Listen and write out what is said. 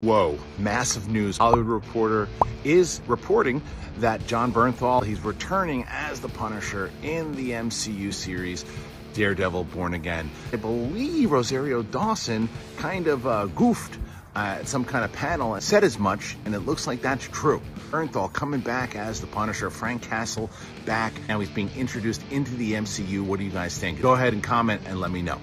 Whoa, massive news. Hollywood Reporter is reporting that Jon Bernthal, he's returning as the Punisher in the MCU series Daredevil Born Again. I believe Rosario Dawson kind of uh, goofed uh, at some kind of panel and said as much, and it looks like that's true. Bernthal coming back as the Punisher, Frank Castle back, now he's being introduced into the MCU. What do you guys think? Go ahead and comment and let me know.